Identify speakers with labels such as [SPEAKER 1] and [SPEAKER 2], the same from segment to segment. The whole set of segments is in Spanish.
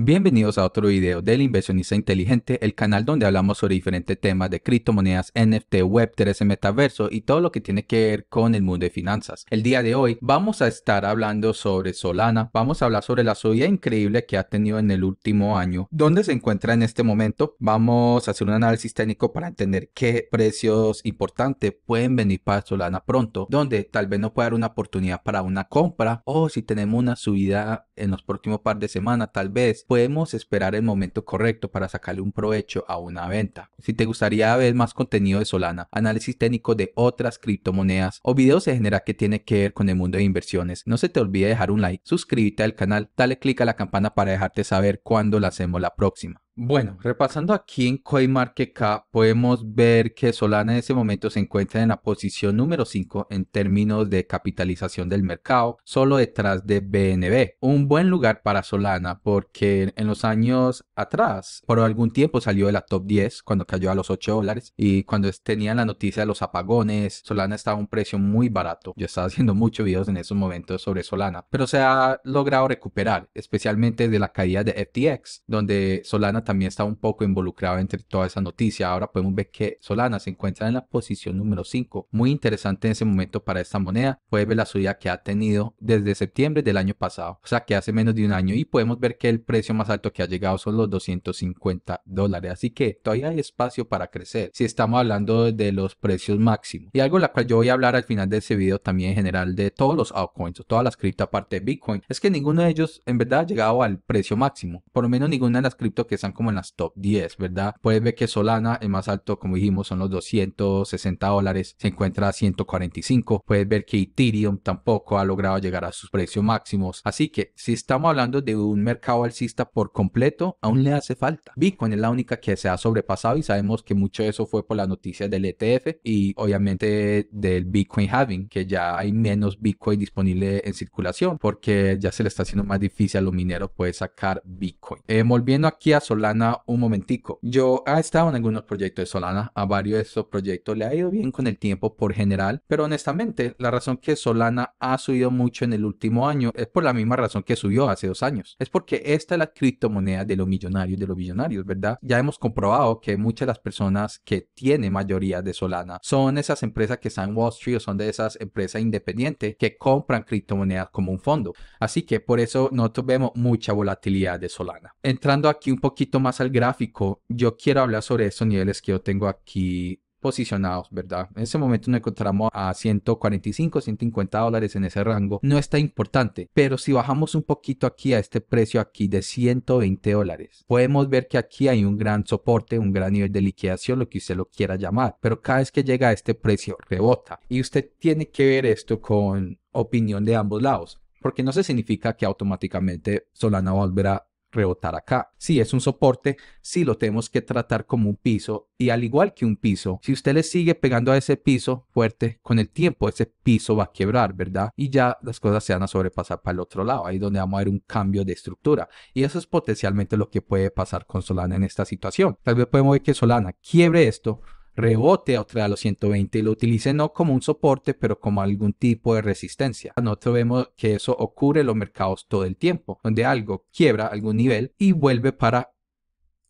[SPEAKER 1] Bienvenidos a otro video del inversionista inteligente, el canal donde hablamos sobre diferentes temas de criptomonedas, NFT, Web3, metaverso y todo lo que tiene que ver con el mundo de finanzas. El día de hoy vamos a estar hablando sobre Solana, vamos a hablar sobre la subida increíble que ha tenido en el último año, dónde se encuentra en este momento, vamos a hacer un análisis técnico para entender qué precios importantes pueden venir para Solana pronto, donde tal vez no pueda dar una oportunidad para una compra o si tenemos una subida en los próximos par de semanas tal vez podemos esperar el momento correcto para sacarle un provecho a una venta. Si te gustaría ver más contenido de Solana, análisis técnico de otras criptomonedas o videos en general que tiene que ver con el mundo de inversiones, no se te olvide dejar un like, suscríbete al canal, dale click a la campana para dejarte saber cuándo la hacemos la próxima. Bueno, repasando aquí en CoinMarketCap podemos ver que Solana en ese momento se encuentra en la posición número 5 en términos de capitalización del mercado, solo detrás de BNB. Un buen lugar para Solana porque en los años atrás, por algún tiempo salió de la top 10 cuando cayó a los 8 dólares y cuando tenían la noticia de los apagones, Solana estaba a un precio muy barato. Yo estaba haciendo muchos videos en esos momentos sobre Solana, pero se ha logrado recuperar, especialmente de la caída de FTX, donde Solana también está un poco involucrado entre toda esa noticia. Ahora podemos ver que Solana se encuentra en la posición número 5. Muy interesante en ese momento para esta moneda. Puedes ver la subida que ha tenido desde septiembre del año pasado. O sea que hace menos de un año. Y podemos ver que el precio más alto que ha llegado son los 250 dólares. Así que todavía hay espacio para crecer. Si estamos hablando de los precios máximos. Y algo la cual yo voy a hablar al final de ese video también en general de todos los altcoins o todas las cripto aparte de Bitcoin. Es que ninguno de ellos en verdad ha llegado al precio máximo. Por lo menos ninguna de las cripto que están como en las top 10, ¿verdad? Puedes ver que Solana, el más alto, como dijimos, son los 260 dólares, se encuentra a 145. Puedes ver que Ethereum tampoco ha logrado llegar a sus precios máximos. Así que si estamos hablando de un mercado alcista por completo, aún le hace falta. Bitcoin es la única que se ha sobrepasado y sabemos que mucho de eso fue por la noticia del ETF y obviamente del Bitcoin halving, que ya hay menos Bitcoin disponible en circulación porque ya se le está haciendo más difícil a los mineros poder sacar Bitcoin. Eh, volviendo aquí a Solana un momentico. Yo he estado en algunos proyectos de Solana, a varios de esos proyectos le ha ido bien con el tiempo por general, pero honestamente la razón que Solana ha subido mucho en el último año es por la misma razón que subió hace dos años. Es porque esta es la criptomoneda de los millonarios de los millonarios, ¿verdad? Ya hemos comprobado que muchas de las personas que tienen mayoría de Solana son esas empresas que están en Wall Street o son de esas empresas independientes que compran criptomonedas como un fondo. Así que por eso nosotros vemos mucha volatilidad de Solana. Entrando aquí un poquito más al gráfico, yo quiero hablar sobre estos niveles que yo tengo aquí posicionados, ¿verdad? En ese momento nos encontramos a 145, 150 dólares en ese rango. No está importante, pero si bajamos un poquito aquí a este precio aquí de 120 dólares, podemos ver que aquí hay un gran soporte, un gran nivel de liquidación, lo que usted lo quiera llamar. Pero cada vez que llega a este precio, rebota. Y usted tiene que ver esto con opinión de ambos lados. Porque no se significa que automáticamente Solana volverá rebotar acá. Si es un soporte, si lo tenemos que tratar como un piso y al igual que un piso, si usted le sigue pegando a ese piso fuerte, con el tiempo ese piso va a quebrar, ¿verdad? Y ya las cosas se van a sobrepasar para el otro lado, ahí donde vamos a ver un cambio de estructura. Y eso es potencialmente lo que puede pasar con Solana en esta situación. Tal vez podemos ver que Solana quiebre esto, rebote otra a los 120 y lo utilice no como un soporte, pero como algún tipo de resistencia. Nosotros vemos que eso ocurre en los mercados todo el tiempo, donde algo quiebra algún nivel y vuelve para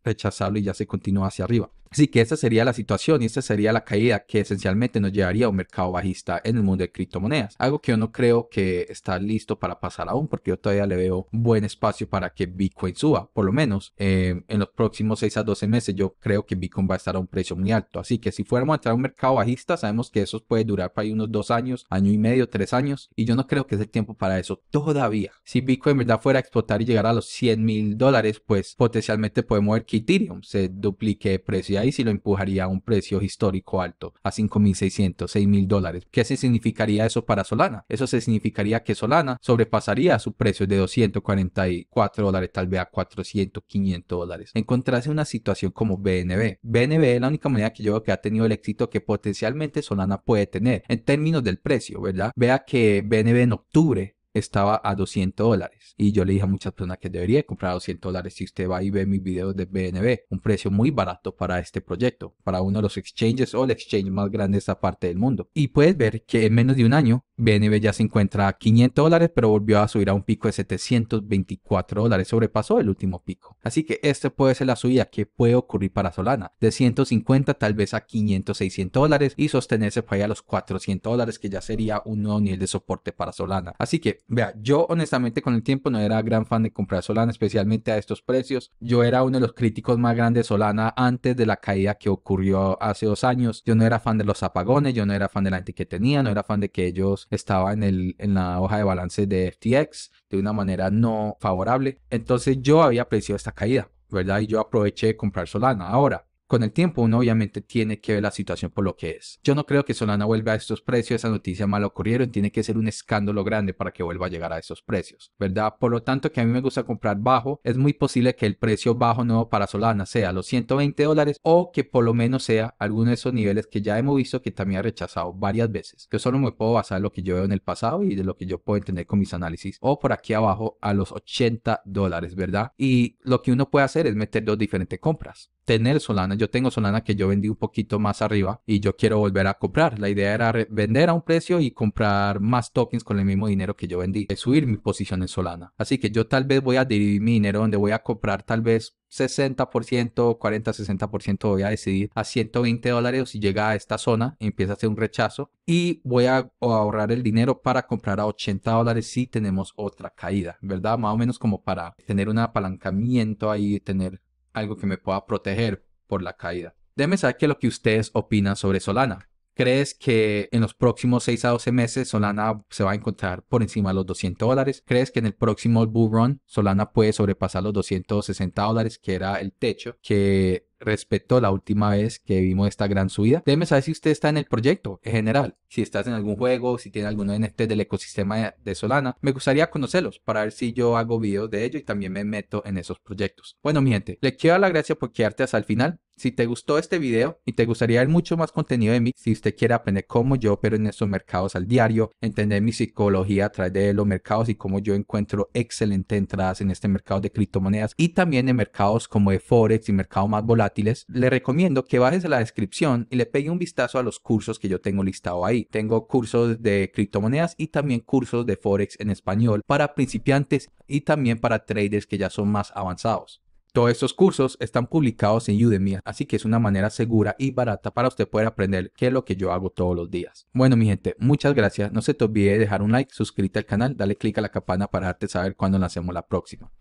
[SPEAKER 1] rechazarlo y ya se continúa hacia arriba. Así que esta sería la situación y esta sería la caída que esencialmente nos llevaría a un mercado bajista en el mundo de criptomonedas. Algo que yo no creo que está listo para pasar aún porque yo todavía le veo buen espacio para que Bitcoin suba. Por lo menos eh, en los próximos 6 a 12 meses yo creo que Bitcoin va a estar a un precio muy alto. Así que si fuéramos a entrar a un mercado bajista sabemos que eso puede durar para ahí unos 2 años, año y medio, 3 años. Y yo no creo que es el tiempo para eso todavía. Si Bitcoin en verdad fuera a explotar y llegar a los 100 mil dólares pues potencialmente podemos ver que Ethereum se duplique de precio ahí sí lo empujaría a un precio histórico alto, a 5.600, 6.000 dólares. ¿Qué se significaría eso para Solana? Eso se significaría que Solana sobrepasaría su precio de 244 dólares, tal vez a 400, 500 dólares. Encontrarse una situación como BNB. BNB es la única moneda que yo veo que ha tenido el éxito que potencialmente Solana puede tener en términos del precio, ¿verdad? Vea que BNB en octubre estaba a 200 dólares. Y yo le dije a muchas personas que debería comprar a 200 dólares si usted va y ve mis videos de BNB. Un precio muy barato para este proyecto, para uno de los exchanges o el exchange más grande de esta parte del mundo. Y puedes ver que en menos de un año BNB ya se encuentra a 500 dólares, pero volvió a subir a un pico de 724 dólares, sobrepasó el último pico. Así que esta puede ser la subida que puede ocurrir para Solana, de 150 tal vez a 500, 600 dólares y sostenerse para allá a los 400 dólares, que ya sería un nuevo nivel de soporte para Solana. Así que, vea, yo honestamente con el tiempo no era gran fan de comprar Solana, especialmente a estos precios. Yo era uno de los críticos más grandes de Solana antes de la caída que ocurrió hace dos años. Yo no era fan de los apagones, yo no era fan de la gente que tenía, no era fan de que ellos estaba en, el, en la hoja de balance de FTX de una manera no favorable. Entonces yo había apreciado esta caída, ¿verdad? Y yo aproveché de comprar Solana. Ahora, con el tiempo uno obviamente tiene que ver la situación por lo que es. Yo no creo que Solana vuelva a estos precios, esa noticia mal ocurrieron, tiene que ser un escándalo grande para que vuelva a llegar a esos precios, ¿verdad? Por lo tanto que a mí me gusta comprar bajo, es muy posible que el precio bajo nuevo para Solana sea los 120 dólares o que por lo menos sea alguno de esos niveles que ya hemos visto que también ha rechazado varias veces. Yo solo me puedo basar en lo que yo veo en el pasado y de lo que yo puedo entender con mis análisis o por aquí abajo a los 80 dólares, ¿verdad? Y lo que uno puede hacer es meter dos diferentes compras tener Solana. Yo tengo Solana que yo vendí un poquito más arriba y yo quiero volver a comprar. La idea era vender a un precio y comprar más tokens con el mismo dinero que yo vendí. subir mi posición en Solana. Así que yo tal vez voy a dividir mi dinero donde voy a comprar tal vez 60%, 40-60% voy a decidir a 120 dólares si llega a esta zona empieza a hacer un rechazo y voy a ahorrar el dinero para comprar a 80 dólares si tenemos otra caída, ¿verdad? Más o menos como para tener un apalancamiento ahí, tener algo que me pueda proteger por la caída. Déjenme saber qué es lo que ustedes opinan sobre Solana. ¿Crees que en los próximos 6 a 12 meses Solana se va a encontrar por encima de los 200 dólares? ¿Crees que en el próximo bull run Solana puede sobrepasar los 260 dólares, que era el techo que respetó la última vez que vimos esta gran subida? Déjeme saber si usted está en el proyecto en general, si estás en algún juego, si tiene algún NFT del ecosistema de Solana. Me gustaría conocerlos para ver si yo hago videos de ello y también me meto en esos proyectos. Bueno, mi gente, le quiero dar la gracia por quedarte hasta el final. Si te gustó este video y te gustaría ver mucho más contenido de mí, si usted quiere aprender cómo yo opero en estos mercados al diario, entender mi psicología a través de los mercados y cómo yo encuentro excelente entradas en este mercado de criptomonedas y también en mercados como de Forex y mercados más volátiles, le recomiendo que bajes a la descripción y le pegue un vistazo a los cursos que yo tengo listado ahí. Tengo cursos de criptomonedas y también cursos de Forex en español para principiantes y también para traders que ya son más avanzados. Todos estos cursos están publicados en Udemy, así que es una manera segura y barata para usted poder aprender qué es lo que yo hago todos los días. Bueno, mi gente, muchas gracias. No se te olvide dejar un like, suscríbete al canal, dale click a la campana para darte saber cuando lancemos la próxima.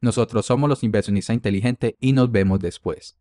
[SPEAKER 1] Nosotros somos los inversionistas inteligentes y nos vemos después.